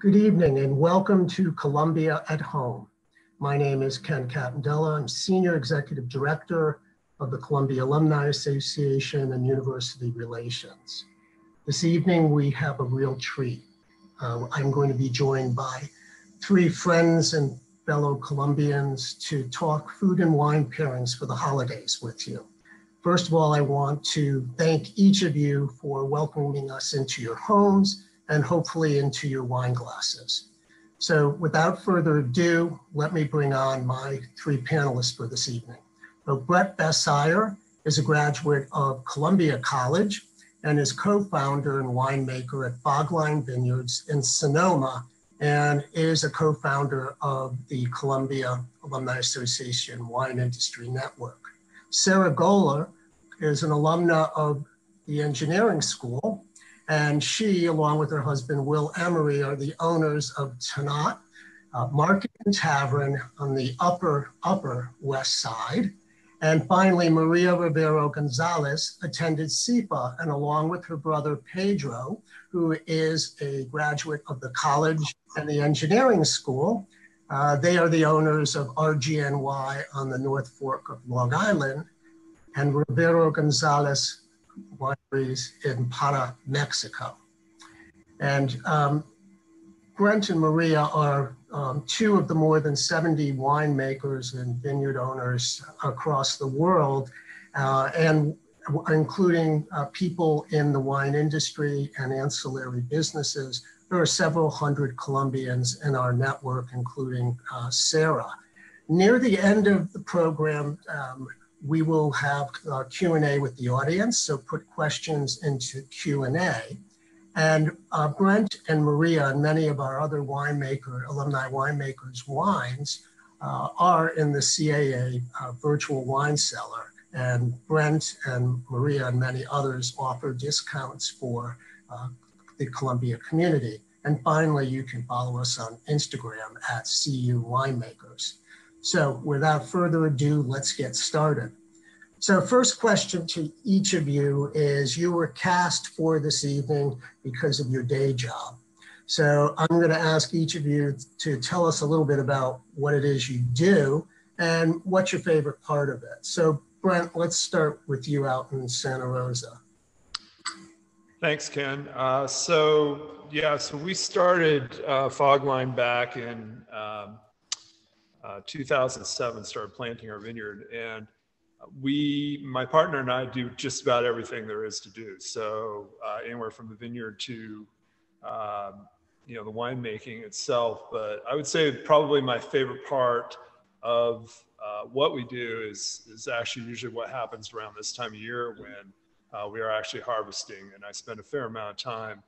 Good evening and welcome to Columbia at Home. My name is Ken Catandella. I'm Senior Executive Director of the Columbia Alumni Association and University Relations. This evening we have a real treat. Uh, I'm going to be joined by three friends and fellow Columbians to talk food and wine pairings for the holidays with you. First of all, I want to thank each of you for welcoming us into your homes and hopefully into your wine glasses. So without further ado, let me bring on my three panelists for this evening. So Brent Bessire is a graduate of Columbia College and is co-founder and winemaker at Fogline Vineyards in Sonoma and is a co-founder of the Columbia Alumni Association Wine Industry Network. Sarah Goler is an alumna of the engineering school and she, along with her husband, Will Emery, are the owners of Tannat uh, Market and Tavern on the upper, upper west side. And finally, Maria Rivero Gonzalez attended SIPA and along with her brother Pedro, who is a graduate of the college and the engineering school, uh, they are the owners of RGNY on the North Fork of Long Island. And Rivero Gonzalez wineries in Parras, Mexico. And um, Brent and Maria are um, two of the more than 70 winemakers and vineyard owners across the world, uh, and including uh, people in the wine industry and ancillary businesses. There are several hundred Columbians in our network, including uh, Sarah. Near the end of the program, um, we will have uh, Q&A with the audience, so put questions into Q&A. And uh, Brent and Maria and many of our other winemaker, alumni winemakers wines uh, are in the CAA uh, virtual wine cellar. And Brent and Maria and many others offer discounts for uh, the Columbia community. And finally, you can follow us on Instagram at CU Winemakers. So without further ado, let's get started. So first question to each of you is you were cast for this evening because of your day job. So I'm going to ask each of you to tell us a little bit about what it is you do and what's your favorite part of it. So Brent, let's start with you out in Santa Rosa. Thanks, Ken. Uh, so yeah, so we started uh, Fogline back in um, uh, 2007, started planting our vineyard. And we, my partner and I do just about everything there is to do. So uh, anywhere from the vineyard to, um, you know, the winemaking itself. But I would say probably my favorite part of uh, what we do is, is actually usually what happens around this time of year when uh, we are actually harvesting. And I spend a fair amount of time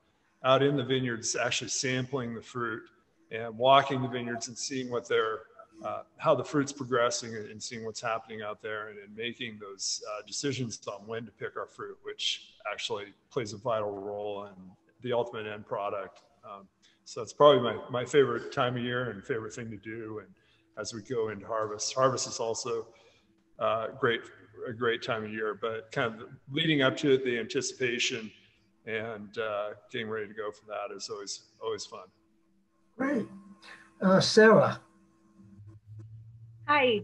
out in the vineyards actually sampling the fruit and walking the vineyards and seeing what they're uh, how the fruit's progressing and, seeing what's happening out there and, and making those uh, decisions on when to pick our fruit, which actually plays a vital role in the ultimate end product. Um, so that's probably my, my favorite time of year and favorite thing to do. And as we go into harvest, harvest is also uh, great, a great time of year, but kind of leading up to it, the anticipation and uh, getting ready to go for that is always, always fun. Great. Uh, Sarah, Hi.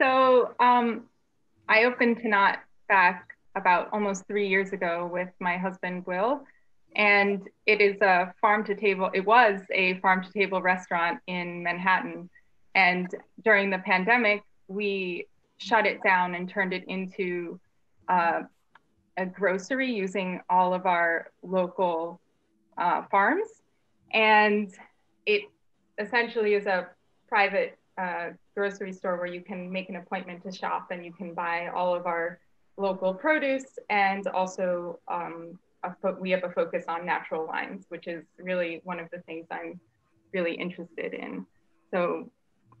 So um, I opened Tannat back about almost three years ago with my husband, Will. And it is a farm to table, it was a farm to table restaurant in Manhattan. And during the pandemic, we shut it down and turned it into uh, a grocery using all of our local uh, farms. And it essentially is a private uh, grocery store where you can make an appointment to shop and you can buy all of our local produce and also um, we have a focus on natural wines, which is really one of the things I'm really interested in. So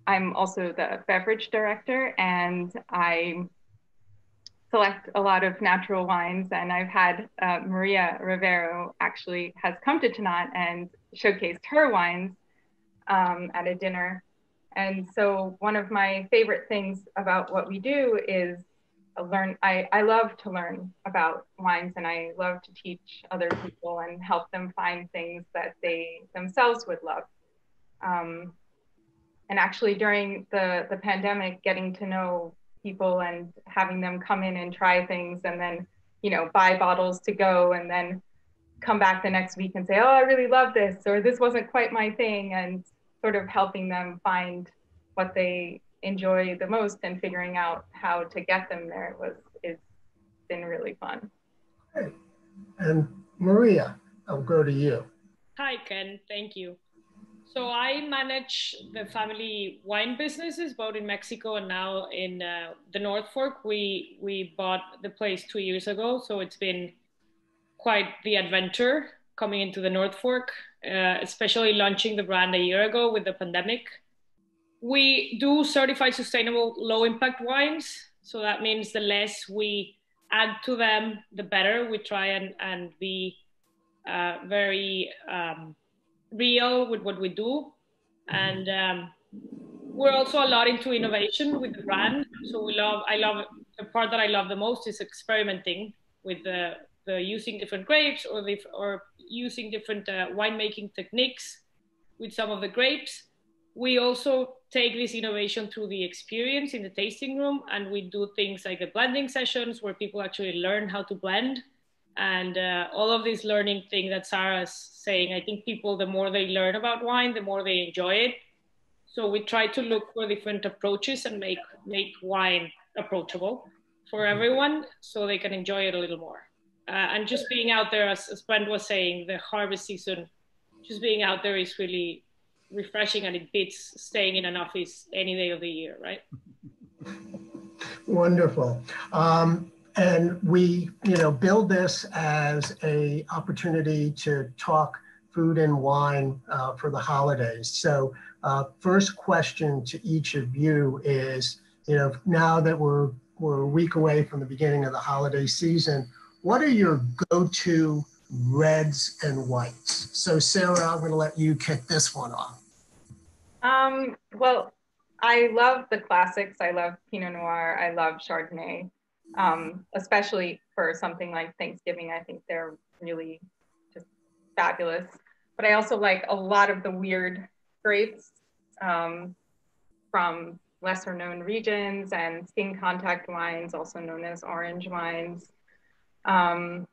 I'm also the beverage director and I select a lot of natural wines and I've had uh, Maria Rivero actually has come to Tannat and showcased her wines um, at a dinner and so, one of my favorite things about what we do is learn. I, I love to learn about wines and I love to teach other people and help them find things that they themselves would love. Um, and actually during the, the pandemic, getting to know people and having them come in and try things and then, you know, buy bottles to go and then come back the next week and say, oh, I really love this, or this wasn't quite my thing, and sort of helping them find what they enjoy the most and figuring out how to get them there was is been really fun. Great. And Maria, I'll go to you. Hi, Ken. Thank you. So I manage the family wine businesses both in Mexico and now in uh, the North Fork. We we bought the place two years ago, so it's been quite the adventure coming into the North Fork, uh, especially launching the brand a year ago with the pandemic. We do certify sustainable low impact wines. So that means the less we add to them, the better. We try and, and be uh, very um, real with what we do. And um, we're also a lot into innovation with the brand. So we love, I love, the part that I love the most is experimenting with the the using different grapes or, the, or using different uh, winemaking techniques with some of the grapes. We also take this innovation through the experience in the tasting room, and we do things like the blending sessions where people actually learn how to blend. And uh, all of this learning thing that Sarah's saying, I think people, the more they learn about wine, the more they enjoy it. So we try to look for different approaches and make make wine approachable for everyone, so they can enjoy it a little more uh, and just being out there, as, as Brent was saying, the harvest season, just being out there is really refreshing and it beats staying in an office any day of the year, right? Wonderful. Um, and we, you know, build this as a opportunity to talk food and wine uh, for the holidays. So uh, first question to each of you is, you know, now that we're, we're a week away from the beginning of the holiday season, what are your go-to reds and whites? So Sarah, I'm going to let you kick this one off. Um, well, I love the classics. I love Pinot Noir. I love Chardonnay, um, especially for something like Thanksgiving. I think they're really just fabulous. But I also like a lot of the weird grapes um, from lesser known regions and skin contact wines, also known as orange wines. Um,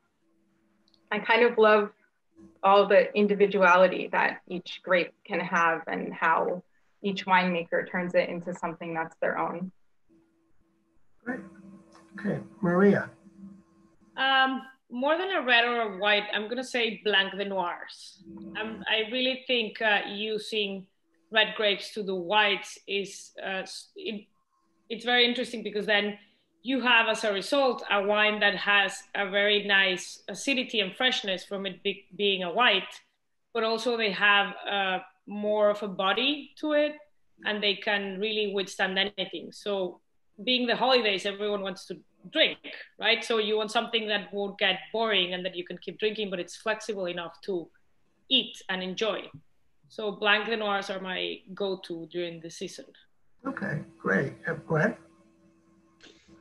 I kind of love all the individuality that each grape can have and how each winemaker turns it into something that's their own. Great. Okay, Maria. Um, more than a red or a white, I'm going to say blanc de noirs. Um, I really think uh, using red grapes to the whites is uh, it, it's very interesting because then you have as a result a wine that has a very nice acidity and freshness from it be, being a white, but also they have uh, more of a body to it and they can really withstand anything. So, being the holidays, everyone wants to drink, right? So, you want something that won't get boring and that you can keep drinking, but it's flexible enough to eat and enjoy. So, Blanc de Noirs are my go to during the season. Okay, great. Go ahead.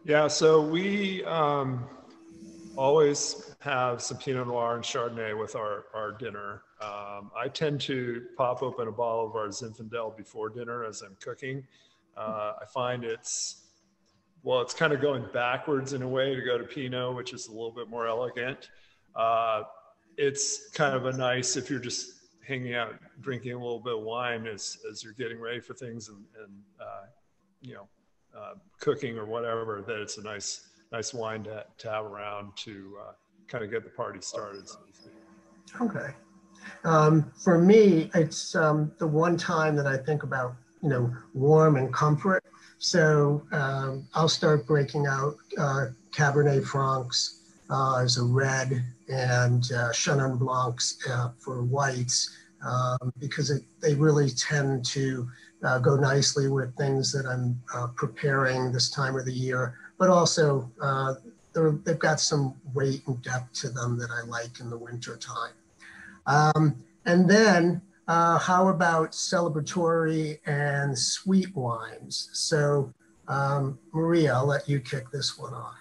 Yeah, so we um, always have some Pinot Noir and Chardonnay with our, our dinner. Um, I tend to pop open a bottle of our Zinfandel before dinner as I'm cooking. Uh, I find it's, well, it's kind of going backwards in a way to go to Pinot, which is a little bit more elegant. Uh, it's kind of a nice, if you're just hanging out, drinking a little bit of wine as, as you're getting ready for things and, and uh, you know, uh, cooking or whatever, that it's a nice nice wine to, to have around to uh, kind of get the party started. Okay. Um, for me, it's um, the one time that I think about, you know, warm and comfort. So um, I'll start breaking out uh, Cabernet Francs uh, as a red and uh, Chenin Blancs uh, for whites um, because it, they really tend to uh, go nicely with things that I'm uh, preparing this time of the year, but also uh, they've got some weight and depth to them that I like in the winter time. Um, and then uh, how about celebratory and sweet wines? So um, Maria, I'll let you kick this one off.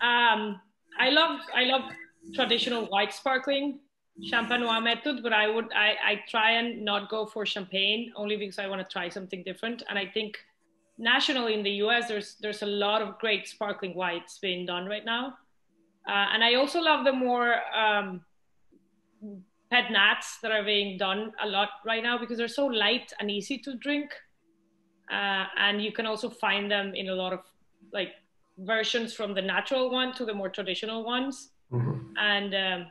Um, I love I love traditional white sparkling champenois method, but I would I, I try and not go for champagne only because I want to try something different. And I think nationally in the US, there's there's a lot of great sparkling whites being done right now. Uh, and I also love the more um, pet nats that are being done a lot right now because they're so light and easy to drink. Uh, and you can also find them in a lot of like versions from the natural one to the more traditional ones. Mm-hmm. And um,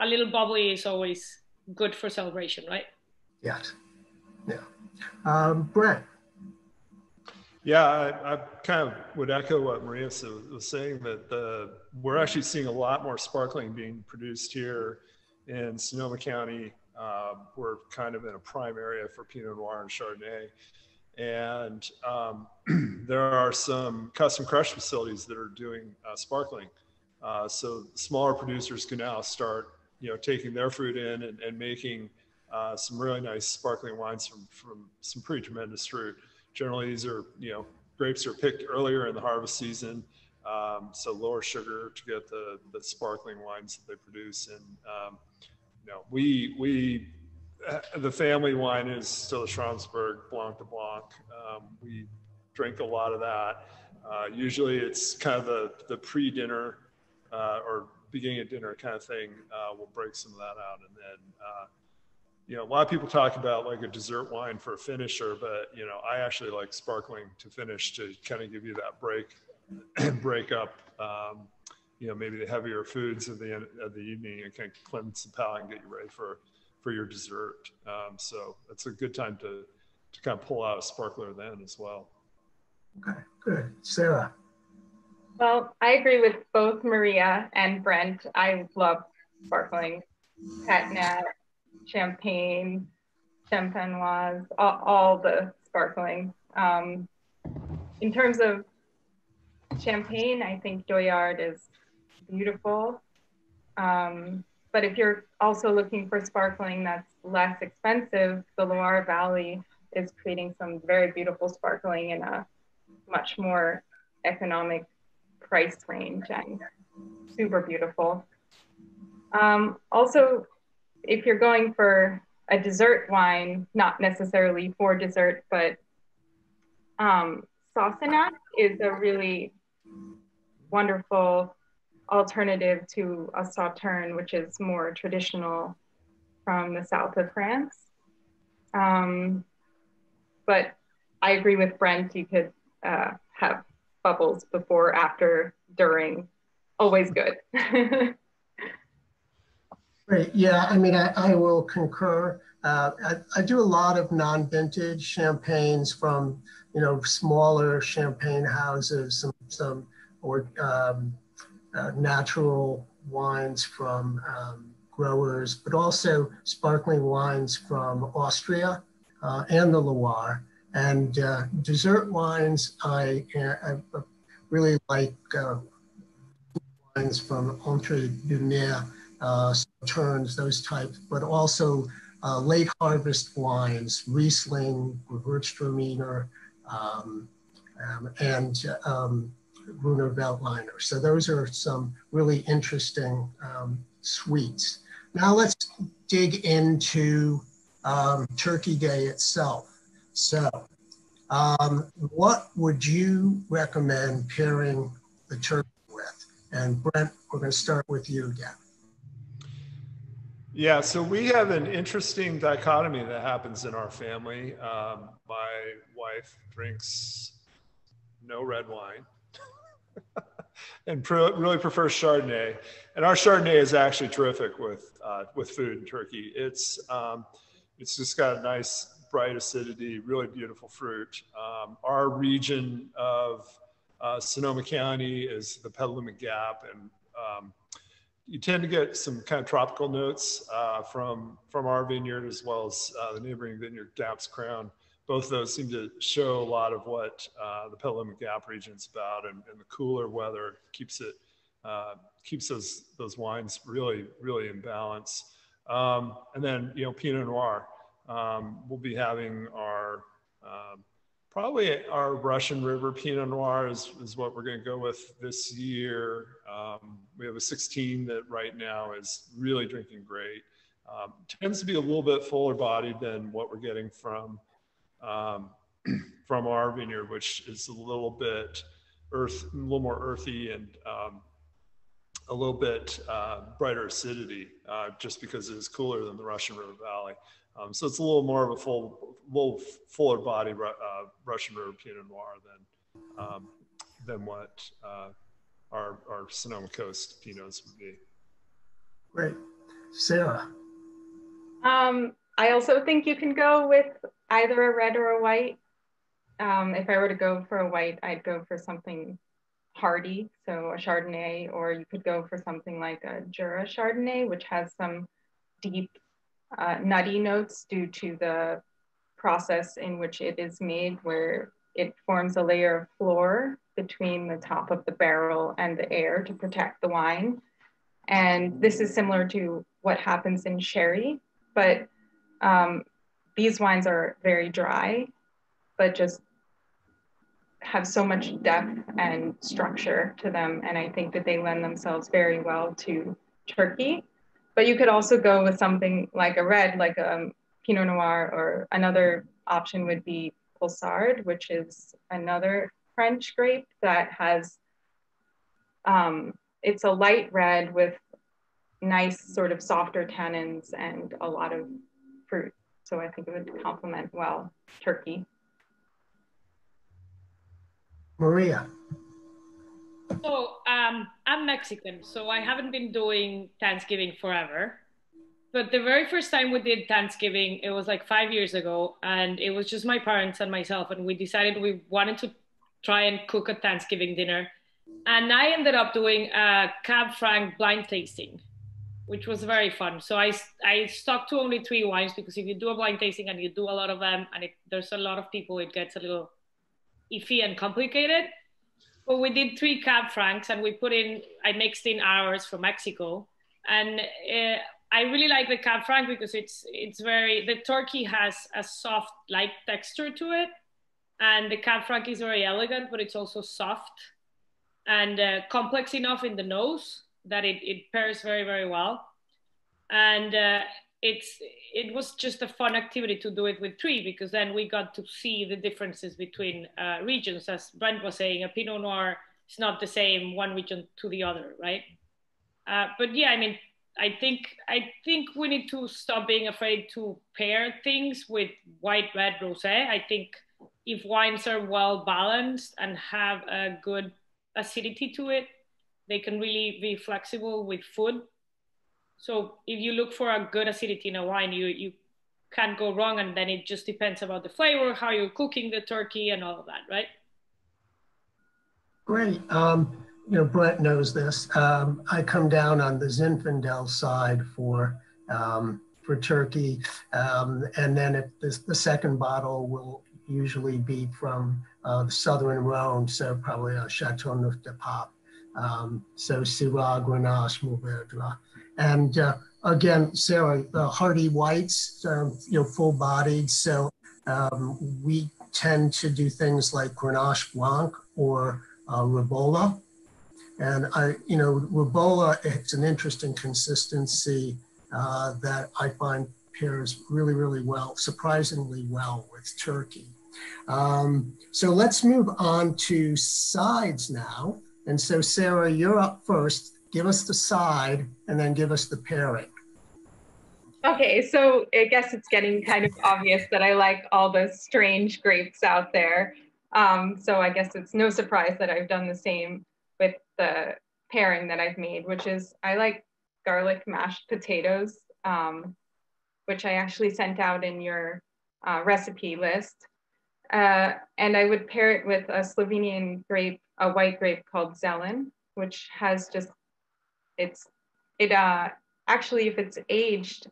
a little bubbly is always good for celebration, right? Yes. Yeah. Um, Brent. Yeah, I, I, kind of would echo what Maria was saying that the, we're actually seeing a lot more sparkling being produced here in Sonoma County. Uh, we're kind of in a prime area for Pinot Noir and Chardonnay. And um, there are some custom crush facilities that are doing uh, sparkling. Uh, so smaller producers can now start, you know, taking their fruit in and, and making uh, some really nice sparkling wines from, from some pretty tremendous fruit. Generally, these are, you know, grapes are picked earlier in the harvest season, um, so lower sugar to get the, the sparkling wines that they produce. And, um, you know, we, we, uh, the family wine is still Schramsberg Blanc de Blanc. Um, we drink a lot of that. Uh, usually it's kind of the, the pre-dinner uh, or beginning of dinner kind of thing. Uh, we'll break some of that out and then uh, you know, a lot of people talk about like a dessert wine for a finisher, but you know, I actually like sparkling to finish to kind of give you that break, and break up. Um, you know, maybe the heavier foods at the end of the evening and kind of cleanse the palate and get you ready for for your dessert. Um, so it's a good time to to kind of pull out a sparkler then as well. Okay, good, Sarah. Well, I agree with both Maria and Brent. I love sparkling pet nat champagne, champenoise, all, all the sparkling. Um, in terms of champagne, I think Doyard is beautiful. Um, but if you're also looking for sparkling that's less expensive, the Loire Valley is creating some very beautiful sparkling in a much more economic price range and super beautiful. Um, also, if you're going for a dessert wine, not necessarily for dessert, but um, Saussignac is a really wonderful alternative to a Sauterne, which is more traditional from the south of France. Um, but I agree with Brent, you could uh, have bubbles before, after, during, always good. Great. Yeah, I mean, I, I will concur. Uh, I, I, do a lot of non-vintage champagnes from, you know, smaller champagne houses, some, some or um, uh, natural wines from um, growers, but also sparkling wines from Austria uh, and the Loire. And uh, dessert wines, I, I really like uh, wines from Entre Deux Mers uh, turns, those types, but also uh, late harvest wines, Riesling, Gewürztraminer, um, um, and um, Gruner Veltliner. So those are some really interesting um, sweets. Now let's dig into um, Turkey Day itself. So um, what would you recommend pairing the turkey with? And Brent, we're going to start with you again. Yeah, so we have an interesting dichotomy that happens in our family. Um, my wife drinks no red wine and really prefers Chardonnay. And our Chardonnay is actually terrific with uh, with food in Turkey. It's um, it's just got a nice bright acidity, really beautiful fruit. Um, our region of uh, Sonoma County is the Petaluma Gap, and um, you tend to get some kind of tropical notes uh, from from our vineyard as well as uh, the neighboring vineyard Gap's Crown. Both those seem to show a lot of what uh, the Petaluma Gap region is about, and, and, the cooler weather keeps it uh, keeps those those wines really really in balance. Um, and then you know Pinot Noir, um, we'll be having our um, probably our Russian River Pinot Noir is, is what we're going to go with this year. Um, we have a 16 that right now is really drinking great. Um, tends to be a little bit fuller bodied than what we're getting from um, from our vineyard, which is a little bit earth, a little more earthy and um, a little bit uh, brighter acidity, uh, just because it is cooler than the Russian River Valley. Um, so it's a little more of a full, little fuller body uh, Russian River Pinot Noir than um, than what uh, our our Sonoma Coast Pinots would be. Great, Sarah. Um, I also think you can go with either a red or a white. Um, if I were to go for a white, I'd go for something hardy, so a Chardonnay, or you could go for something like a Jura Chardonnay, which has some deep uh, nutty notes due to the process in which it is made, where it forms a layer of flor between the top of the barrel and the air to protect the wine. And this is similar to what happens in sherry, but um, these wines are very dry, but just have so much depth and structure to them. And I think that they lend themselves very well to Turkey. But you could also go with something like a red, like a um, Pinot Noir, or another option would be Poulsard, which is another French grape that has, um, it's a light red with nice sort of softer tannins and a lot of fruit. So I think it would complement well turkey. Maria. So um, I'm Mexican, so I haven't been doing Thanksgiving forever. But the very first time we did Thanksgiving, it was like five years ago, and it was just my parents and myself, and we decided we wanted to try and cook a Thanksgiving dinner. And I ended up doing a Cab Franc blind tasting, which was very fun. So I, I stuck to only three wines because if you do a blind tasting and you do a lot of them, and it, there's a lot of people, it gets a little iffy and complicated. But we did three cab francs and we put in, I mixed in ours from Mexico. And uh, I really like the cab franc because it's, it's very, the turkey has a soft, light texture to it. And the cab franc is very elegant, but it's also soft and uh, complex enough in the nose that it, it pairs very, very well. And uh, it's it was just a fun activity to do it with three because then we got to see the differences between uh, regions. As brent was saying a pinot noir is not the same one region to the other right? Uh, but yeah i mean i think i think we need to stop being afraid to pair things with white red rosé. I think if wines are well balanced and have a good acidity to it they can really be flexible with food so if you look for a good acidity in a wine, you you can't go wrong, and then it just depends about the flavor, how you're cooking the turkey, and all of that, right? Great. Um, you know, Brent knows this. Um, I come down on the Zinfandel side for um, for turkey, um, and then if this, the second bottle will usually be from uh, the southern Rhone, so probably a Chateauneuf de Pape. Um, so Syrah, Grenache, Mourvedre. And uh, again, Sarah, uh, hardy whites, um, you know, full bodied. So um, we tend to do things like Grenache Blanc or uh, Ribolla. And I, you know, Ribolla, it's an interesting consistency uh, that I find pairs really, really well, surprisingly well with turkey. Um, so let's move on to sides now. And so Sarah, you're up first give us the side and then give us the pairing. Okay, so I guess it's getting kind of obvious that I like all the strange grapes out there. Um, so I guess it's no surprise that I've done the same with the pairing that I've made, which is I like garlic mashed potatoes, um, which I actually sent out in your uh, recipe list. Uh, and I would pair it with a Slovenian grape, a white grape called Zelen, which has just it's it uh actually if it's aged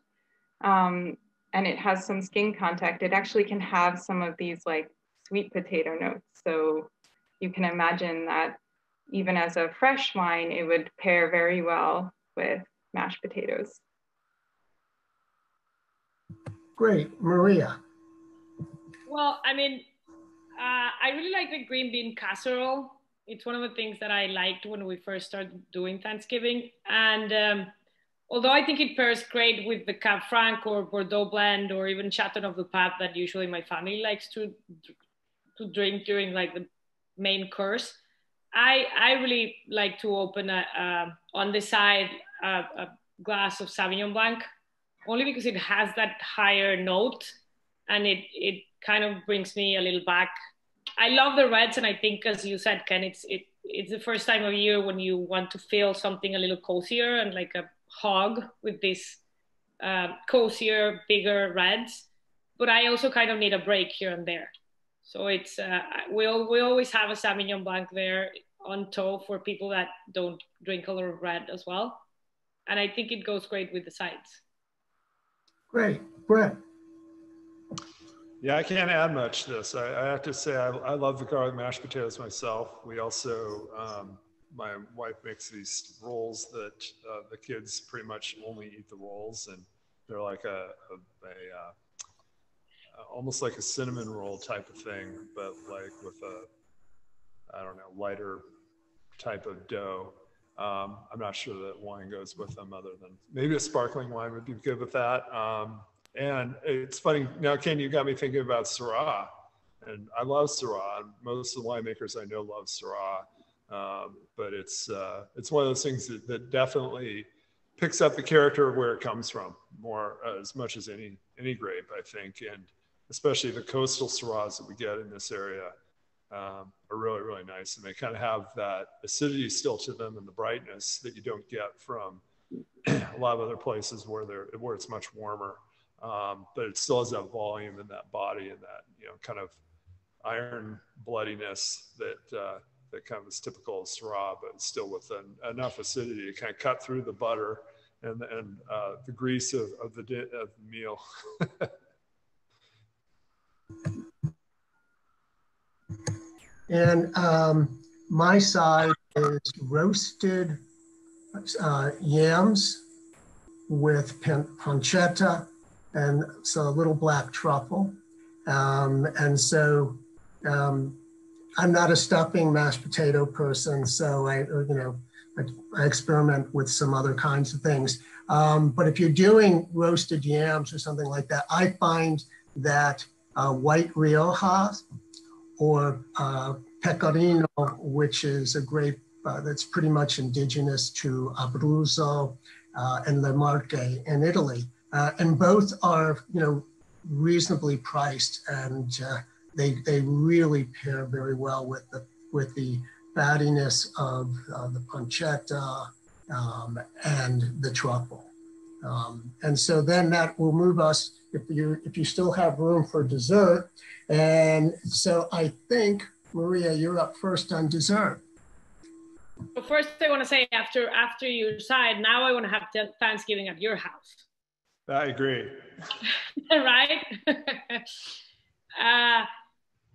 um, and it has some skin contact, it actually can have some of these like sweet potato notes. So you can imagine that even as a fresh wine, it would pair very well with mashed potatoes. Great, Maria. Well, I mean, Uh, I really like the green bean casserole. It's one of the things that I liked when we first started doing Thanksgiving. And um, although I think it pairs great with the Cab Franc or Bordeaux blend or even Chateau of the Pape that usually my family likes to to drink during like the main course, I I really like to open a, a on the side a, a glass of Sauvignon Blanc, only because it has that higher note, and it it kind of brings me a little back. I love the reds, and I think, as you said, Ken, it's it it's the first time of year when you want to feel something a little cozier and like a hog with this uh, cozier, bigger reds. But I also kind of need a break here and there. So it's uh, we'll we always have a Sauvignon Blanc there on toe for people that don't drink a lot of red as well, and I think it goes great with the sides. Great, Brent. Yeah, I can't add much to this. I, I have to say, I, I, love the garlic mashed potatoes myself. We also, um, my wife makes these rolls that uh, the kids pretty much only eat the rolls, and they're like a, a, a uh, almost like a cinnamon roll type of thing, but like with a, I don't know, lighter type of dough. Um, I'm not sure that wine goes with them other than maybe a sparkling wine would be good with that. Um, and it's funny now, Ken, you got me thinking about Syrah, and I love Syrah. Most of the winemakers I know love Syrah, um, but it's uh, it's one of those things that, that, definitely picks up the character of where it comes from more uh, as much as any any grape, I think, and especially the coastal Syrahs that we get in this area um, are really really nice, and they kind of have that acidity still to them and the brightness that you don't get from a lot of other places where they're where it's much warmer um, but it still has that volume and that body and that you know kind of iron bloodiness that uh, that kind of is typical of Syrah, but still with an, enough acidity to kind of cut through the butter and and uh, the grease of, of the di- of the meal. and um, my side is roasted uh, yams with pancetta and so a little black truffle. Um, and so um, I'm not a stuffing mashed potato person, so I, you know, I, I experiment with some other kinds of things. Um, but if you're doing roasted yams or something like that, I find that uh, white Rioja or uh, pecorino, which is a grape uh, that's pretty much indigenous to Abruzzo uh, and Le Marche in Italy, uh, and both are, you know, reasonably priced, and uh, they they really pair very well with the with the fattiness of uh, the pancetta um, and the truffle. Um, and so then that will move us if you if you still have room for dessert. And so I think Maria, you're up first on dessert. But first, I want to say after after you decide, now I want to have Thanksgiving at your house. I agree. right? uh,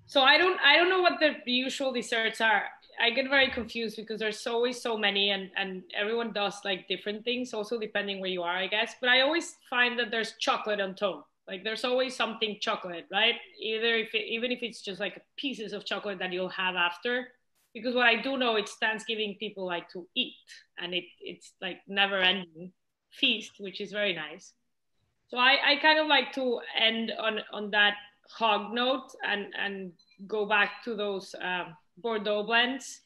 so I don't I don't know what the usual desserts are. I get very confused because there's always so many and and everyone does like different things also depending where you are I guess. But I always find that there's chocolate on top. Like there's always something chocolate, right? Either if it, even if it's just like pieces of chocolate that you'll have after. Because what I do know it's Thanksgiving people like to eat and it it's like never ending feast, which is very nice. So I, I kind of like to end on, on that hog note and, and go back to those um, Bordeaux blends.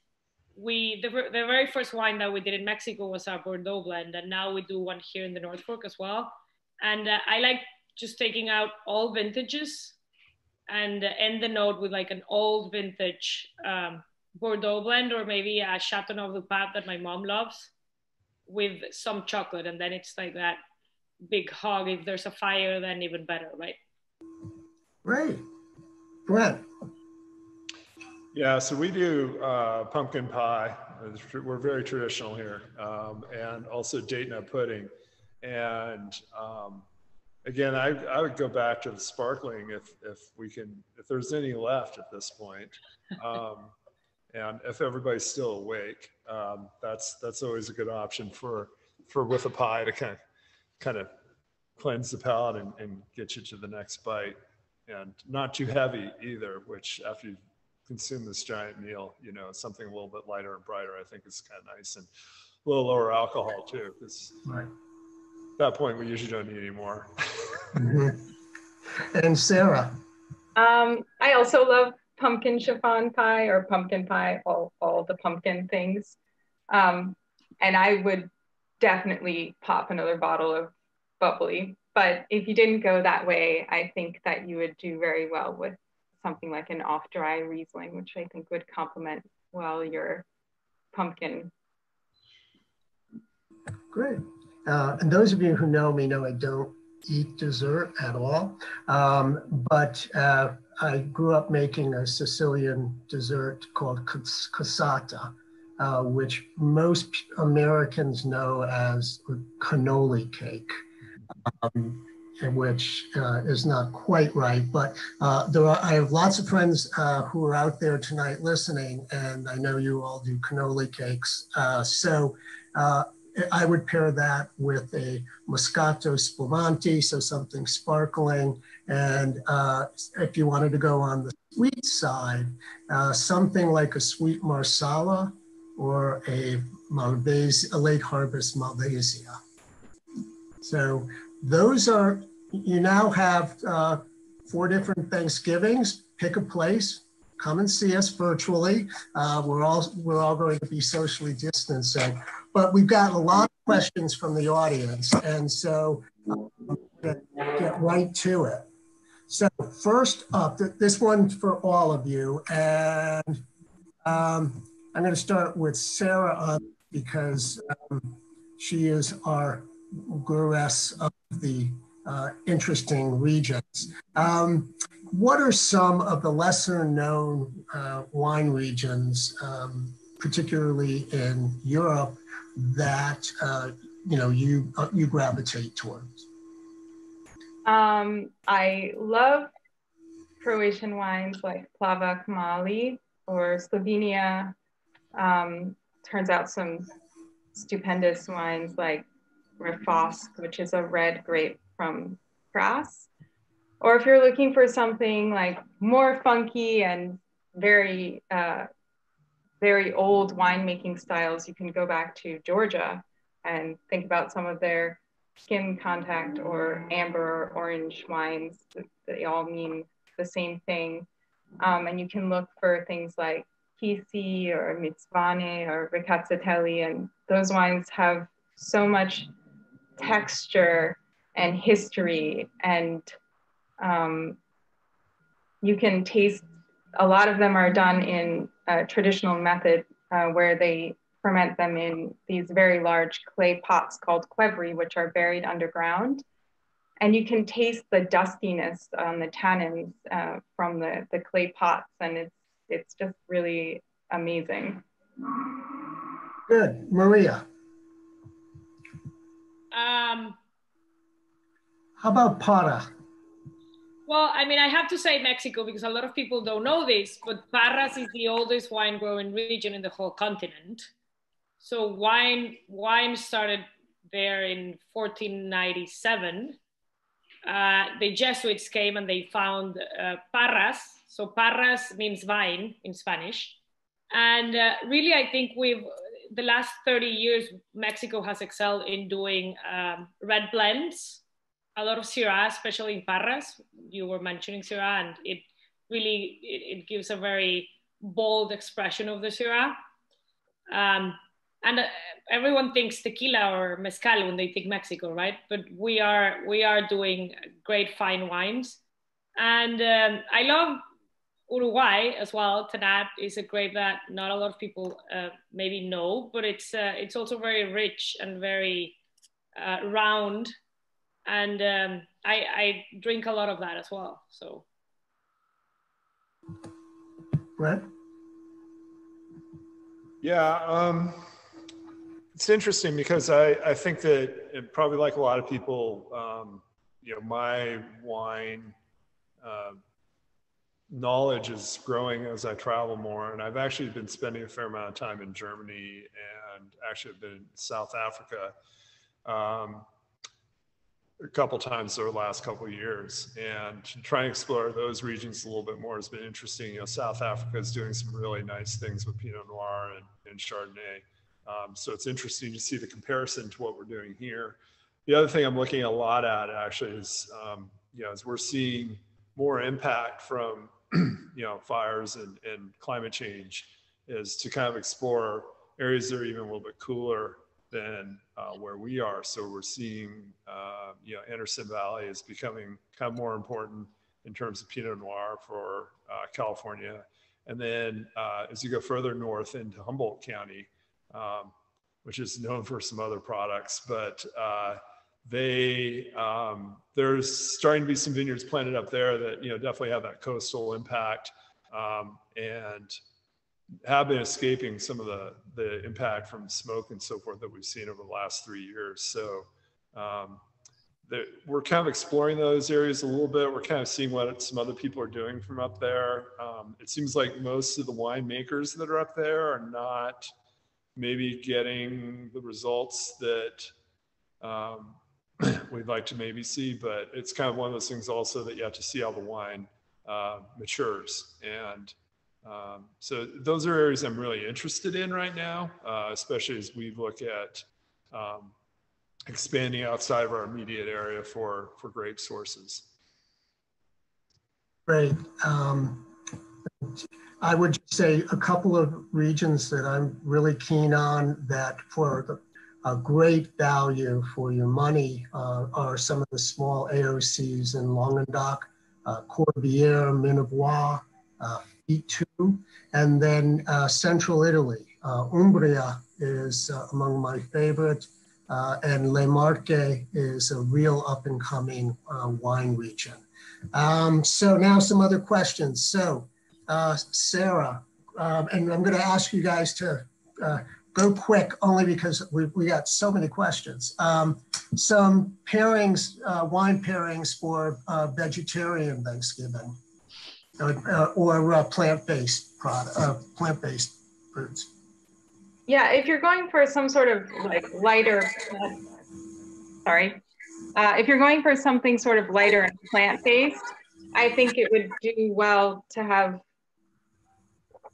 We the, the very first wine that we did in Mexico was our Bordeaux blend, and now we do one here in the North Fork as well. And uh, I like just taking out all vintages and end the note with like an old vintage um, Bordeaux blend or maybe a Châteauneuf-du-Pape that my mom loves with some chocolate, and then it's like that big hog. If there's a fire, then even better, right? Right. Brent. Yeah, so we do uh, pumpkin pie. We're very traditional here, um, and also date nut pudding. And um, again, I, I would go back to the sparkling if if we can, if there's any left at this point, um, and if everybody's still awake, um, that's that's always a good option for for with a pie to kind of kind of cleanse the palate and, and get you to the next bite. and not too heavy either, which after you consume this giant meal, you know, something a little bit lighter and brighter, I think is kind of nice and a little lower alcohol too, because Right. at that point we usually don't need any more. Mhm. And Sarah, Um, I also love pumpkin chiffon pie or pumpkin pie, all, all the pumpkin things. Um, and I would definitely pop another bottle of bubbly. But if you didn't go that way, I think that you would do very well with something like an off dry Riesling, which I think would complement well your pumpkin. great. Uh, and those of you who know me know I don't eat dessert at all. Um, but uh, I grew up making a Sicilian dessert called cas- cassata, uh, which most Americans know as cannoli cake. Um, which uh, is not quite right, but uh, there are, I have lots of friends uh, who are out there tonight listening, and I know you all do cannoli cakes. Uh, so uh, I would pair that with a Moscato Spumante, so something sparkling. And if you wanted to go on the sweet side, something like a sweet Marsala or a Malvasia, a late harvest Malvasia. So those are, you now have uh, four different Thanksgivings. Pick a place, come and see us virtually. Uh, we're all we're all going to be socially distancing, but we've got a lot of questions from the audience, and so um, get, right to it. So first up, th- this one's for all of you, and um, I'm going to start with Sarah on because um, she is our gurus of the uh, interesting regions. Um, what are some of the lesser known uh, wine regions, um, particularly in Europe, that uh, you know you uh, you gravitate towards? Um, I love Croatian wines like Plavac Mali or Slovenia. Um, turns out some stupendous wines like Refosk, which is a red grape from Kras. Or if you're looking for something like more funky and very, uh, very old winemaking styles, you can go back to Georgia and think about some of their skin contact or amber or orange wines. They all mean the same thing. Um, and you can look for things like Kisi or Mtsvane or Rkatsiteli, and those wines have so much texture and history and um, you can taste a lot of them are done in a traditional method uh, where they ferment them in these very large clay pots called qvevri which are buried underground. And you can taste the dustiness on the tannins uh, from the, the clay pots and it's it's just really amazing Good, Maria. Um, How about Parras? well, I mean, I have to say Mexico because a lot of people don't know this, but Parras is the oldest wine growing region in the whole continent. So wine wine started there in 1497. Uh, the Jesuits came and they found uh, Parras. So Parras means vine in Spanish. And uh, really, I think we've the last 30 years, Mexico has excelled in doing um, red blends, a lot of Syrah, especially in Parras. You were mentioning Syrah, and it really it, it gives a very bold expression of the Syrah. Um, and uh, everyone thinks tequila or mezcal when they think Mexico, right? But we are we are doing great fine wines, and um, I love Uruguay as well. Tannat is a grape that not a lot of people uh, maybe know, but it's uh, it's also very rich and very uh, round, and um, I, I drink a lot of that as well. So Brent? Yeah, um, it's interesting because I, I think that it, probably like a lot of people, um, you know, my wine uh, knowledge is growing as I travel more. And I've actually been spending a fair amount of time in Germany and actually been in South Africa. Um, a couple times over the last couple years and trying to explore those regions a little bit more has been interesting. You know, South Africa is doing some really nice things with Pinot Noir and, and Chardonnay. Um, so it's interesting to see the comparison to what we're doing here. The other thing I'm looking a lot at actually is, um, you know, as we're seeing more impact from, you know, fires and, and climate change is to kind of explore areas that are even a little bit cooler than uh, where we are. So we're seeing, uh, you know, Anderson Valley is becoming kind of more important in terms of Pinot Noir for uh, California. And then uh, as you go further north into Humboldt County, um, which is known for some other products, but uh, they um, there's starting to be some vineyards planted up there that you know definitely have that coastal impact um, and have been escaping some of the the impact from smoke and so forth that we've seen over the last three years. So um, the, we're kind of exploring those areas a little bit. We're kind of seeing what some other people are doing from up there. Um, it seems like most of the winemakers that are up there are not maybe getting the results that um, we'd like to maybe see, but it's kind of one of those things also that you have to see how the wine uh, matures. And um, so those are areas I'm really interested in right now, uh, especially as we look at um, expanding outside of our immediate area for, for grape sources. Great. Um, I would say a couple of regions that I'm really keen on that for a great value for your money uh, are some of the small AOCs in Languedoc, uh, Corbière, Minervois, uh, E2, and then uh, central Italy. Uh, Umbria is uh, among my favorite, uh, and Le Marche is a real up and coming uh, wine region. Um, so now some other questions. So Sarah, um, and I'm going to ask you guys to go quick only because we, we got so many questions. Um, some pairings, wine pairings for vegetarian Thanksgiving uh, or uh, plant-based product, uh, plant-based foods. Yeah, if you're going for some sort of like lighter, sorry, uh, if you're going for something sort of lighter and plant-based, I think it would do well to have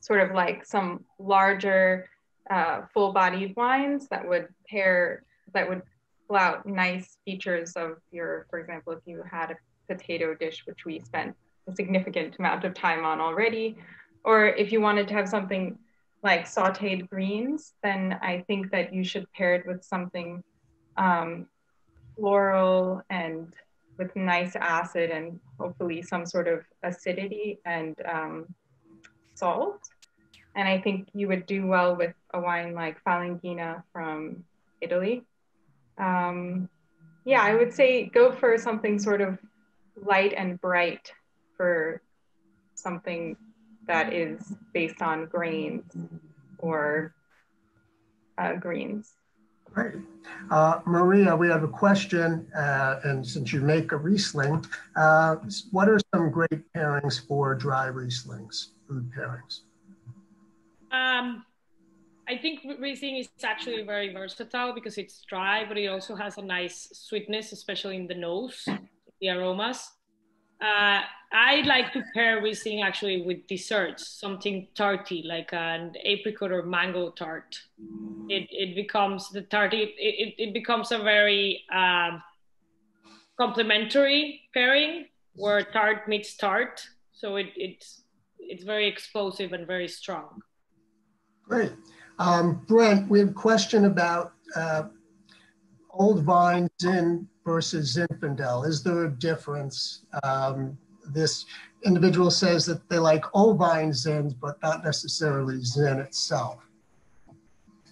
sort of like some larger, uh, full-bodied wines that would pair, that would pull out nice features of your, for example, if you had a potato dish, which we spent a significant amount of time on already. Or if you wanted to have something like sauteed greens, then I think that you should pair it with something um, floral and with nice acid and hopefully some sort of acidity and um, salt. And I think you would do well with a wine like Falanghina from Italy. Um, yeah, I would say go for something sort of light and bright for something that is based on grains or uh, greens. Great. Uh, Maria, we have a question, uh, and since you make a Riesling, uh, what are some great pairings for dry Rieslings, food pairings? Um, I think Riesling is actually very versatile because it's dry, but it also has a nice sweetness, especially in the nose, the aromas. Uh, I like to pair Riesling actually with desserts, something tarty like an apricot or mango tart. It, it becomes the tarty, it, it becomes a very uh, complementary pairing where tart meets tart. So it, it's, it's very explosive and very strong. Great. Um, Brent, we have a question about uh, old vines in versus Zinfandel? Is there a difference? Um, this individual says that they like old vine Zins, but not necessarily Zin itself.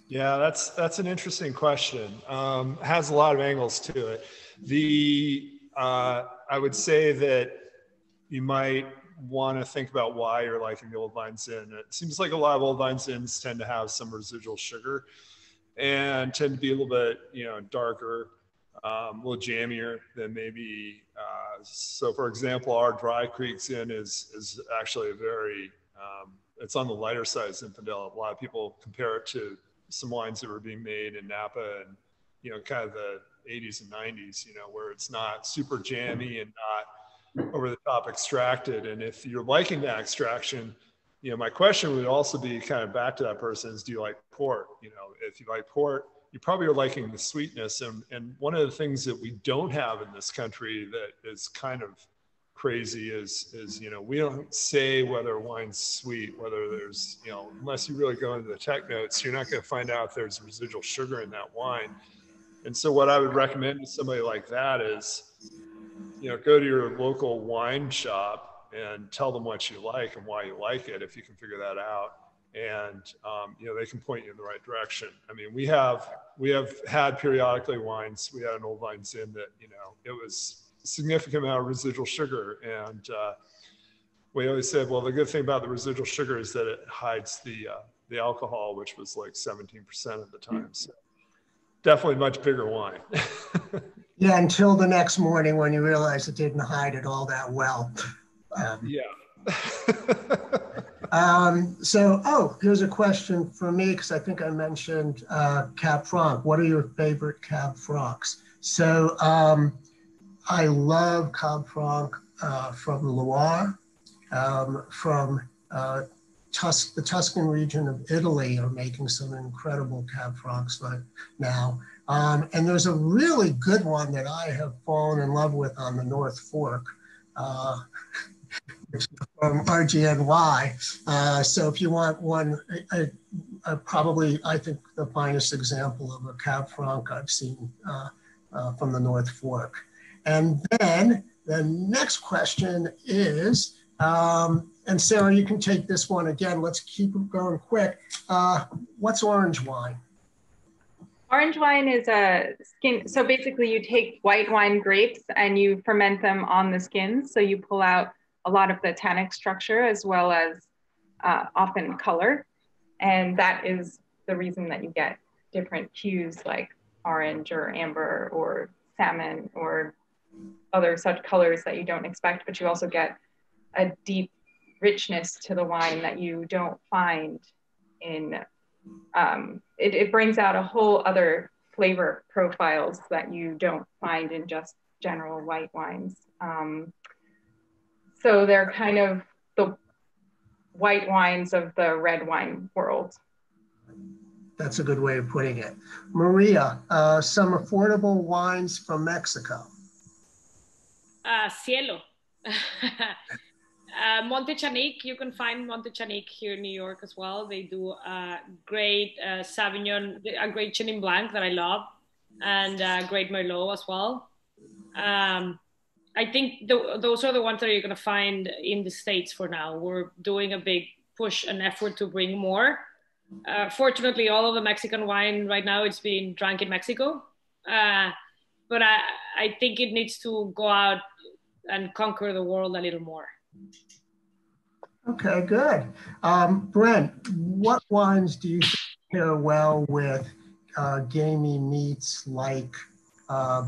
Yeah, that's that's an interesting question. Um, has a lot of angles to it. The uh, I would say that you might want to think about why you're liking the old vine Zin. It seems like a lot of old vine Zins tend to have some residual sugar and tend to be a little bit you know darker um, a little jammier than maybe. Uh, so, for example, our Dry Creek Zin is is actually a very um, it's on the lighter side of Zinfandel. A lot of people compare it to some wines that were being made in Napa and you know, kind of the 80s and 90s, you know, where it's not super jammy and not over the top extracted. And if you're liking that extraction, you know, my question would also be kind of back to that person is do you like port? You know, if you like port, you probably are liking the sweetness. And, and one of the things that we don't have in this country that is kind of crazy is, is, you know, we don't say whether wine's sweet, whether there's, you know, unless you really go into the tech notes, you're not going to find out if there's residual sugar in that wine. And so what I would recommend to somebody like that is, you know, go to your local wine shop and tell them what you like and why you like it if you can figure that out and um, you know they can point you in the right direction. I mean, we have we have had periodically wines. We had an old vine Zin that you know it was significant amount of residual sugar, and uh, we always said, well, the good thing about the residual sugar is that it hides the uh, the alcohol, which was like 17% at the time. So definitely much bigger wine. yeah, until the next morning when you realize it didn't hide it all that well. Um, yeah. Um, so, oh, here's a question for me because I think I mentioned uh, Cab Franc. What are your favorite Cab Francs? So, um, I love Cab Franc uh, from Loire, um, from uh, Tus- the Tuscan region of Italy are making some incredible Cab Francs right now. Um, and there's a really good one that I have fallen in love with on the North Fork. Uh, from RGNY. Uh, so if you want one, I, I, probably, I think the finest example of a Cab Franc I've seen uh, uh, from the North Fork. And then the next question is, um, and Sarah, you can take this one again. Let's keep going quick. Uh, what's orange wine? Orange wine is a skin. So basically, you take white wine grapes and you ferment them on the skins. So you pull out a lot of the tannic structure as well as uh, often color. And that is the reason that you get different hues like orange or amber or salmon or other such colors that you don't expect, but you also get a deep richness to the wine that you don't find in, um, it, it brings out a whole other flavor profiles that you don't find in just general white wines. Um, so they're kind of the white wines of the red wine world. That's a good way of putting it. Maria, uh, some affordable wines from Mexico. Uh, cielo. uh, Monte Xanic, you can find Monte Montechanic here in New York as well. They do a great uh, Sauvignon, a great Chenin Blanc that I love, and a great Merlot as well. Um, I think the, those are the ones that you're going to find in the States for now. We're doing a big push and effort to bring more. Uh, fortunately, all of the Mexican wine right now is being drunk in Mexico. Uh, but I, I think it needs to go out and conquer the world a little more. Okay, good. Um, Brent, what wines do you pair well with uh, gamey meats like uh,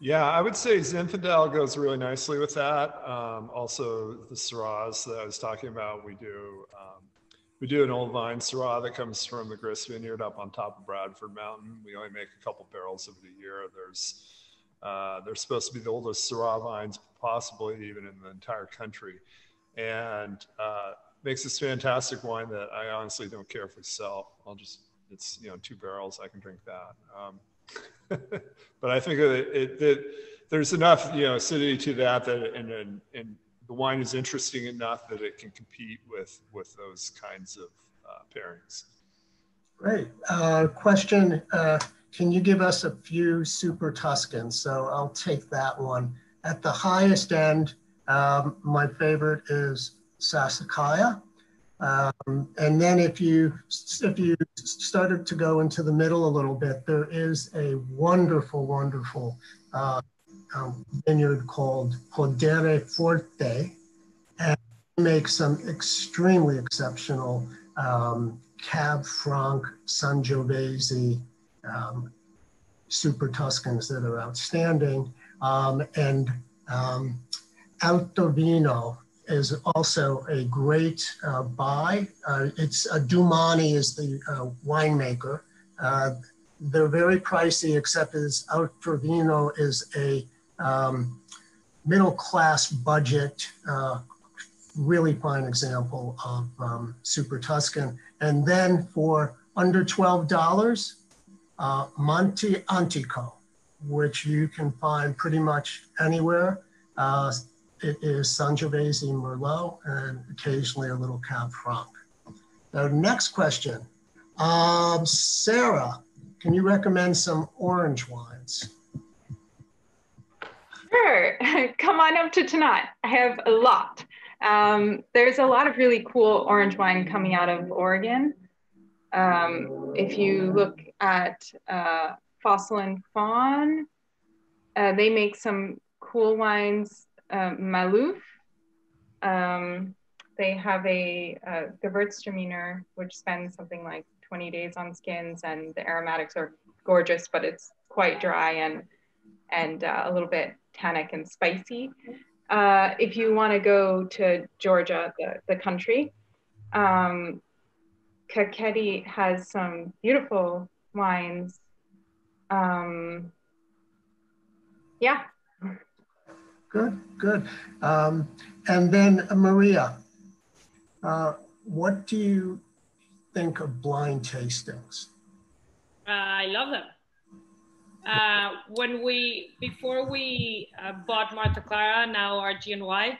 Yeah, I would say Zinfandel goes really nicely with that. Um, also, the Syrahs that I was talking about, we do um, we do an old vine Syrah that comes from the Grist Vineyard up on top of Bradford Mountain. We only make a couple barrels of it a year. There's uh, they're supposed to be the oldest Syrah vines, possibly even in the entire country, and uh, makes this fantastic wine that I honestly don't care if we sell. I'll just it's you know two barrels, I can drink that. Um, but I think that it, it, there's enough, you know, acidity to that that and, and, and the wine is interesting enough that it can compete with with those kinds of uh, pairings. Great. Uh, question, uh, can you give us a few super Tuscans? So I'll take that one. At the highest end, um, my favorite is Sassicaia. Um, and then if you if you started to go into the middle a little bit, there is a wonderful, wonderful uh, um, vineyard called Podere Forte, and make some extremely exceptional um, Cab Franc, Sangiovese, um, Super Tuscans that are outstanding, um, and um, Altovino is also a great uh, buy. Uh, it's uh, Dumani is the uh, winemaker. Uh, they're very pricey, except as Altrevino is a um, middle class budget, uh, really fine example of um, Super Tuscan. And then for under $12, uh, Monte Antico, which you can find pretty much anywhere. Uh, it is Sangiovese Merlot and occasionally a little Cab Franc. Now, next question. Um, Sarah, can you recommend some orange wines? Sure. Come on up to tonight. I have a lot. Um, there's a lot of really cool orange wine coming out of Oregon. Um, if you look at uh, Fossil and Fawn, uh, they make some cool wines. Uh, Maloof, um, they have a, a Gewürztraminer, which spends something like 20 days on skins, and the aromatics are gorgeous, but it's quite dry and and uh, a little bit tannic and spicy. Uh, if you want to go to Georgia, the, the country, um, has some beautiful wines. Um, yeah. Good, good. Um, and then uh, Maria, uh, what do you think of blind tastings? Uh, I love them. Uh, when we before we uh, bought Martha Clara, now RGNY,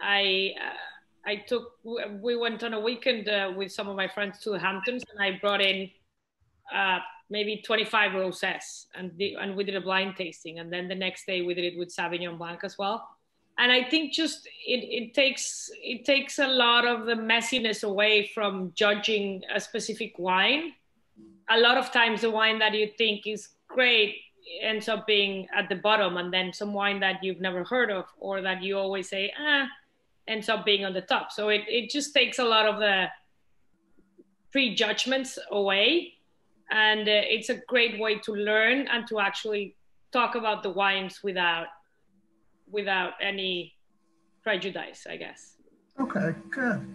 I uh, I took we went on a weekend uh, with some of my friends to the Hamptons, and I brought in uh, maybe 25 rosés, and the, and we did a blind tasting, and then the next day we did it with Sauvignon Blanc as well. And I think just it, it takes it takes a lot of the messiness away from judging a specific wine. A lot of times, the wine that you think is great ends up being at the bottom and then some wine that you've never heard of or that you always say ah ends up being on the top so it, it just takes a lot of the prejudgments away and uh, it's a great way to learn and to actually talk about the wines without without any prejudice i guess okay good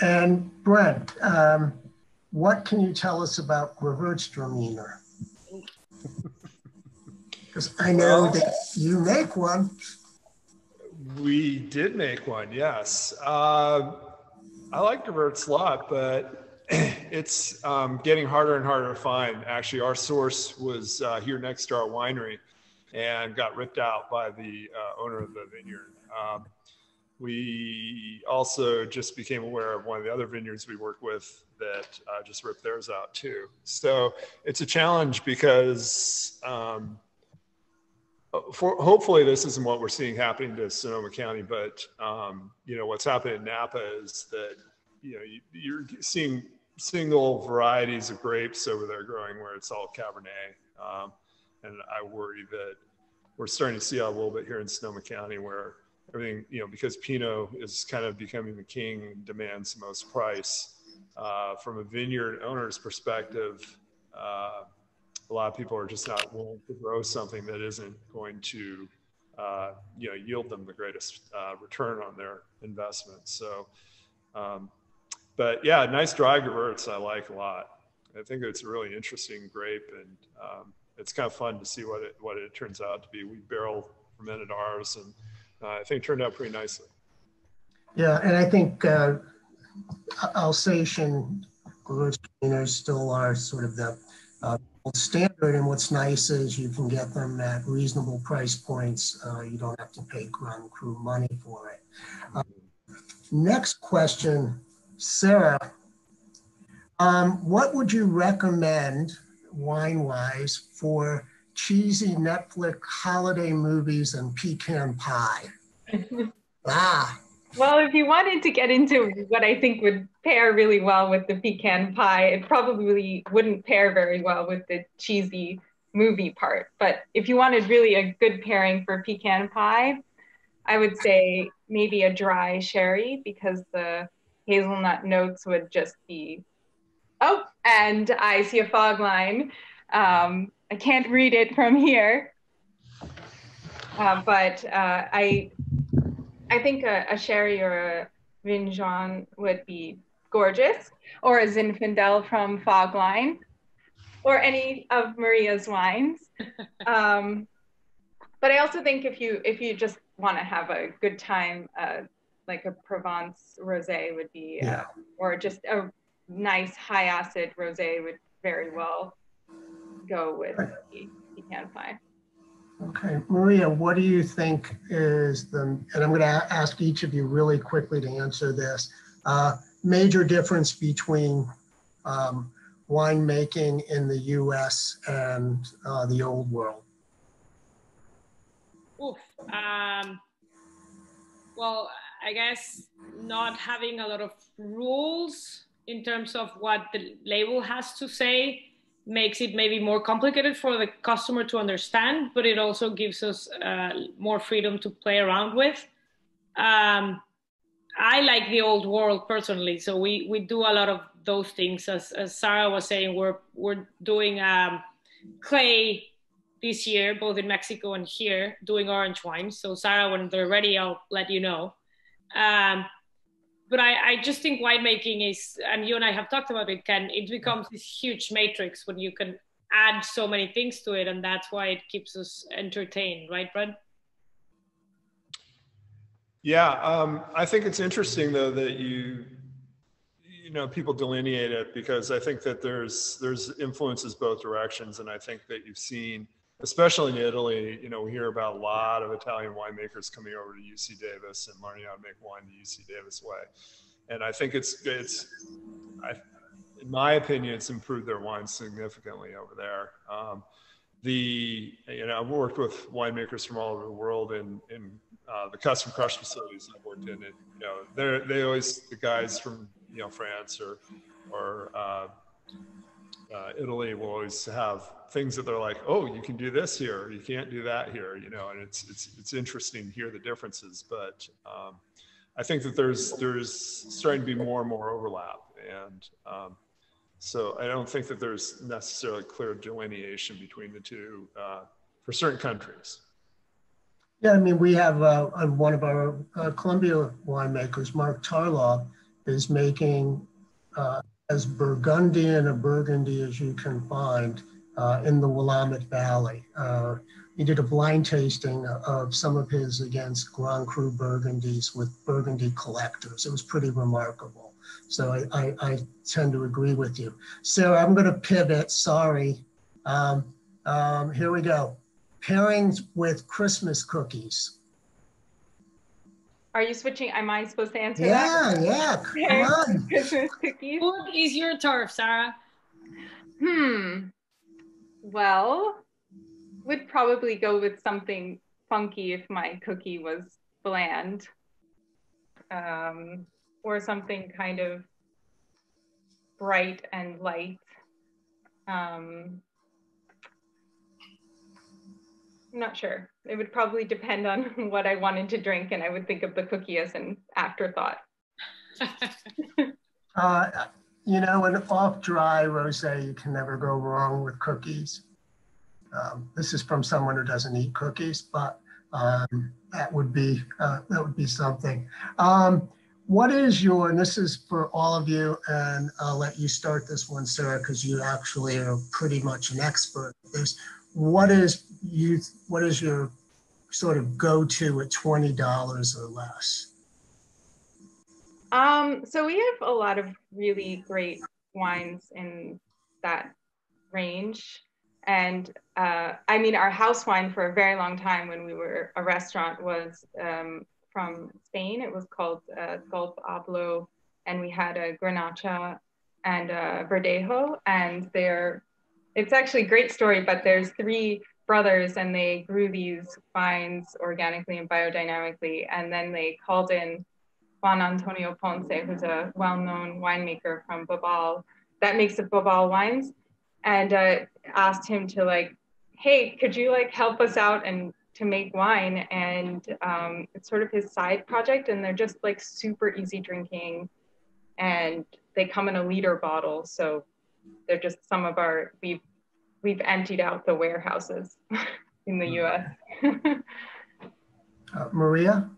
and brent um, what can you tell us about Gewürztraminer? Because I know well, that you make one. We did make one, yes. Uh, I like Gewurz a lot, but it's um, getting harder and harder to find. Actually, our source was uh, here next to our winery and got ripped out by the uh, owner of the vineyard. Um, we also just became aware of one of the other vineyards we work with that uh, just ripped theirs out too. So it's a challenge because um, for hopefully this isn't what we're seeing happening to Sonoma County, but um, you know what's happening in Napa is that you know you, are seeing single varieties of grapes over there growing where it's all Cabernet, um, and I worry that we're starting to see a little bit here in Sonoma County where everything you know because Pinot is kind of becoming the king, demands the most price. Uh, from a vineyard owner's perspective. Uh, a lot of people are just not willing to grow something that isn't going to uh, you know yield them the greatest uh, return on their investment so um, but yeah nice dry Gewurz I like a lot I think it's a really interesting grape and um, it's kind of fun to see what it what it turns out to be we barrel fermented ours and uh, I think it turned out pretty nicely yeah and I think uh, Alsatian Gewürztraminer still are sort of the uh, standard. And what's nice is you can get them at reasonable price points. Uh, you don't have to pay Grand Cru money for it. Uh, next question, Sarah. Um, what would you recommend wine-wise for cheesy Netflix holiday movies and pecan pie? ah, well, if you wanted to get into what I think would pair really well with the pecan pie, it probably wouldn't pair very well with the cheesy movie part. But if you wanted really a good pairing for pecan pie, I would say maybe a dry sherry because the hazelnut notes would just be. Oh, and I see a Fogline. Um, I can't read it from here. Uh, but uh, I I think a, a sherry or a vin jaune would be gorgeous, or a Zinfandel from Fogline, or any of Maria's wines. Um, but I also think if you if you just want to have a good time, uh, like a Provence rosé would be, uh, or just a nice high acid rosé would very well go with Right. the pecan pie. Okay, Maria, what do you think is the, and I'm going to ask each of you really quickly to answer this, uh, major difference between um, winemaking in the US and uh, the old world? Oof. Um, well, I guess not having a lot of rules in terms of what the label has to say makes it maybe more complicated for the customer to understand, but it also gives us uh, more freedom to play around with. Um, I like the old world personally, so we we do a lot of those things. As, as Sarah was saying, we're we're doing um, clay this year, both in Mexico and here, doing orange wines. So Sarah, when they're ready, I'll let you know. Um, but I, I just think winemaking is, and you and I have talked about it, Ken, it becomes this huge matrix when you can add so many things to it, and that's why it keeps us entertained, right, Brad? Yeah, um, I think it's interesting though that you, you know, people delineate it because I think that there's there's influences both directions, and I think that you've seen, especially in Italy, you know, we hear about a lot of Italian winemakers coming over to UC Davis and learning how to make wine the UC Davis way, and I think it's it's, I, in my opinion, it's improved their wine significantly over there. Um, the you know I've worked with winemakers from all over the world in in uh, the custom crush facilities I've worked in. It you know they're they always the guys from you know France or or uh, uh, Italy will always have things that they're like, oh, you can do this here, you can't do that here, you know, and it's it's it's interesting to hear the differences, but. Um, I think that there's there's starting to be more and more overlap, and um, so I don't think that there's necessarily clear delineation between the two uh, for certain countries. Yeah, I mean, we have uh, one of our uh, Columbia winemakers, Mark Tarlov, is making uh, as Burgundian a Burgundy as you can find uh, in the Willamette Valley. Uh, he did a blind tasting of some of his against Grand Cru Burgundies with Burgundy collectors. It was pretty remarkable. So I, I, I tend to agree with you. Sarah, I'm going to pivot. Sorry. Um, um, here we go. Pairings with Christmas cookies. Are you switching? Am I supposed to answer Yeah, that? yeah. Come on. Christmas cookies. What is your turf, Sarah? Hmm. Well, would probably go with something funky if my cookie was bland. Um, or something kind of bright and light. Um, I'm not sure. It would probably depend on what I wanted to drink, and I would think of the cookie as an afterthought. Uh, you know, an off dry rose, you can never go wrong with cookies. Um, this is from someone who doesn't eat cookies, but um, that would be uh, that would be something. Um, what is your, and this is for all of you, and I'll let you start this one, Sarah, because you actually are pretty much an expert this. What is you? What is your sort of go to at twenty dollars or less? Um, so we have a lot of really great wines in that range. And uh, I mean, our house wine for a very long time when we were a restaurant was um, from Spain. It was called uh, Ablo, and we had a Grenache and a Verdejo. And they're, it's actually a great story, but there's three brothers and they grew these vines organically and biodynamically. And then they called in Juan Antonio Ponce, who's a well-known winemaker from Babal that makes the Babal wines, and uh, asked him to like, hey, could you like help us out and to make wine? And um, it's sort of his side project, and they're just like super easy drinking, and they come in a liter bottle, so they're just some of our we've we've emptied out the warehouses in the U.S. Uh, Maria?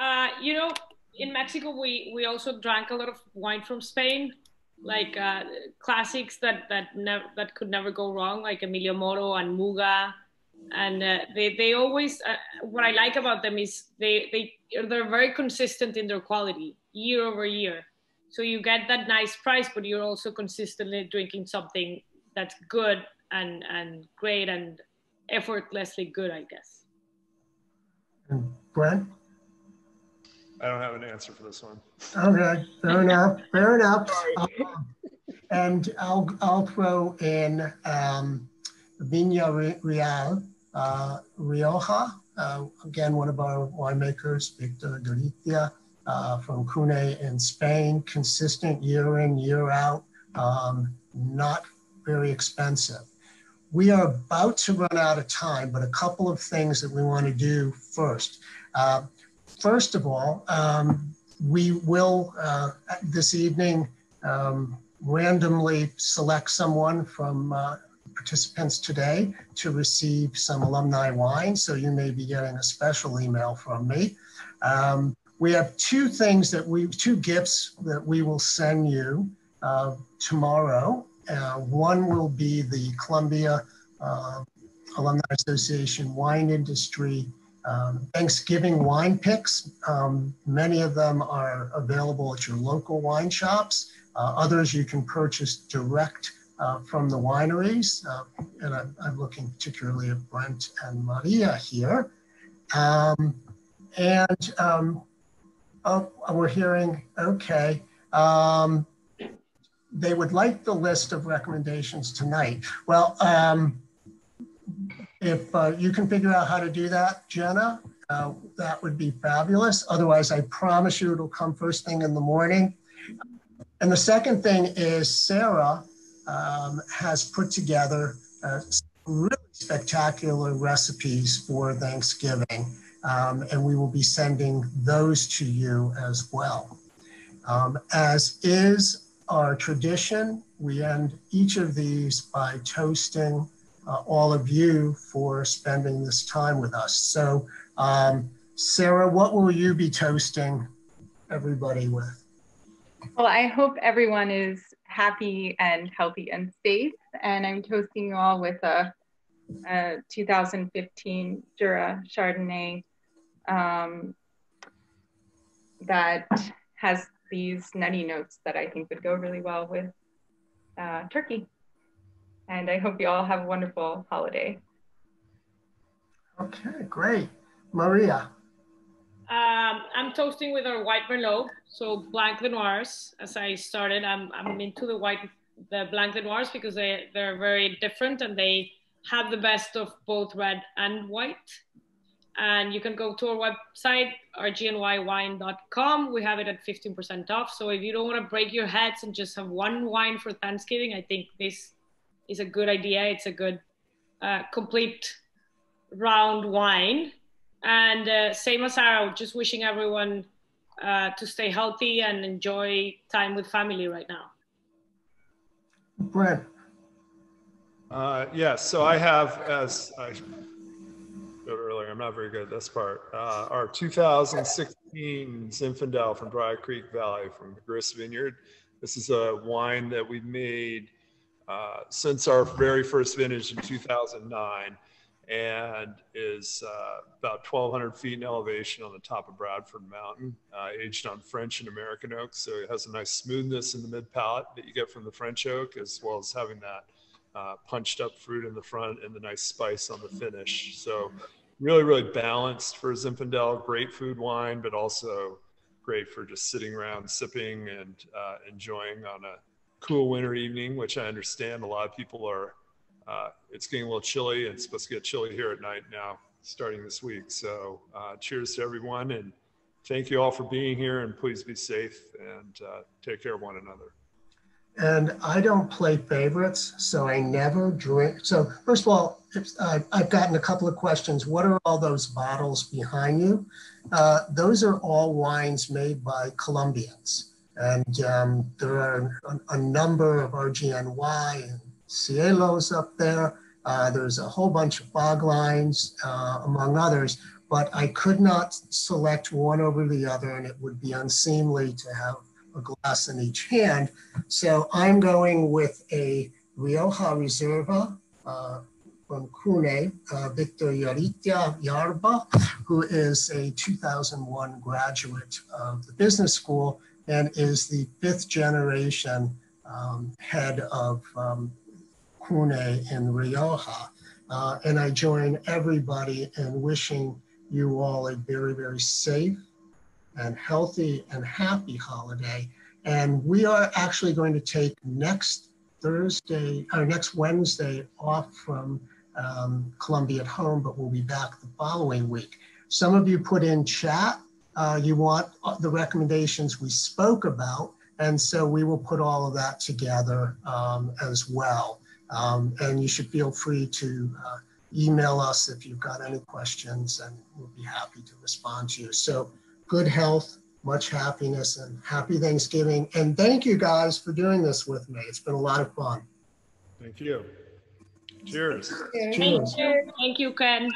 Uh, you know, in Mexico, we we also drank a lot of wine from Spain, like uh, classics that that never that could never go wrong, like Emilio Moro and Muga, and uh, they they always. Uh, what I like about them is they they they're very consistent in their quality year over year. So you get that nice price, but you're also consistently drinking something that's good and and great and effortlessly good, I guess. And Brent? I don't have an answer for this one. Okay, fair enough, fair enough. Um, and I'll, I'll throw in um, Viña Real, uh, Rioja. Uh, again, one of our winemakers, Victor Galicia, uh, from Cune in Spain, consistent year in, year out, um, not very expensive. We are about to run out of time, but a couple of things that we want to do first. Uh, first of all, um, we will uh, this evening um, randomly select someone from uh, participants today to receive some alumni wine. So you may be getting a special email from me. Um, we have two things that we, two gifts that we will send you uh, tomorrow. Uh, one will be the Columbia uh, Alumni Association Wine Industry um, Thanksgiving wine picks. Um, many of them are available at your local wine shops. Uh, others you can purchase direct uh, from the wineries. Uh, and I'm, I'm, looking particularly at Brent and Maria here. Um, and um, oh, we're hearing, okay. Um, they would like the list of recommendations tonight. Well, um, if uh, you can figure out how to do that, Jenna, uh, that would be fabulous. Otherwise, I promise you it'll come first thing in the morning. And the second thing is Sarah um, has put together uh, really spectacular recipes for Thanksgiving. Um, and we will be sending those to you as well. Um, as is our tradition, we end each of these by toasting uh, all of you for spending this time with us. So, um, Sarah, what will you be toasting everybody with? Well, I hope everyone is happy and healthy and safe. And I'm toasting you all with a, a 2015 Jura Chardonnay um, that has these nutty notes that I think would go really well with uh, turkey. And I hope you all have a wonderful holiday. Okay, great. Maria. Um, I'm toasting with our white Merlot, so Blanc de Noirs. As I started, I'm, I'm into the white, the Blanc de Noirs because they, they're very different and they have the best of both red and white. And you can go to our website, rgnywine.com. We have it at 15% off. So if you don't want to break your heads and just have one wine for Thanksgiving, I think this is a good idea. It's a good uh, complete round wine. And uh, same as Sarah, just wishing everyone uh, to stay healthy and enjoy time with family right now. Brent. Uh, yes, yeah, so I have, as I showed earlier, I'm not very good at this part, uh, our 2016 Zinfandel from Dry Creek Valley from Grist Vineyard. This is a wine that we made uh, since our very first vintage in 2009 and is uh, about 1,200 feet in elevation on the top of Bradford Mountain, uh, aged on French and American oak. So it has a nice smoothness in the mid palate that you get from the French oak, as well as having that uh, punched up fruit in the front and the nice spice on the finish. So really, really balanced for Zinfandel. Great food wine, but also great for just sitting around sipping and uh, enjoying on a cool winter evening, which I understand a lot of people are. Uh, it's getting a little chilly. and It's supposed to get chilly here at night now, starting this week. So, uh, cheers to everyone, and thank you all for being here. And please be safe and uh, take care of one another. And I don't play favorites, so I never drink. So, first of all, I've gotten a couple of questions. What are all those bottles behind you? Uh, those are all wines made by Columbians. And um, there are a, a, number of RGNY and Cielos up there. Uh, there's a whole bunch of Foglines, uh, among others. but I could not select one over the other, and it would be unseemly to have a glass in each hand. So I'm going with a Rioja Reserva uh, from Cune, uh, Victor Urrutia Yarba, who is a 2001 graduate of the business school and is the fifth generation um, head of um, in Rioja. Uh, and I join everybody in wishing you all a very, very safe and healthy and happy holiday. And we are actually going to take next Thursday or next Wednesday off from um, Columbia at home, but we'll be back the following week. Some of you put in chat, uh, you want the recommendations we spoke about. And so we will put all of that together um, as well. Um, and you should feel free to uh, email us if you've got any questions and we'll be happy to respond to you. So good health, much happiness and happy Thanksgiving. And thank you guys for doing this with me. It's been a lot of fun. Thank you. Cheers. Cheers. Thank you. Thank you, Ken.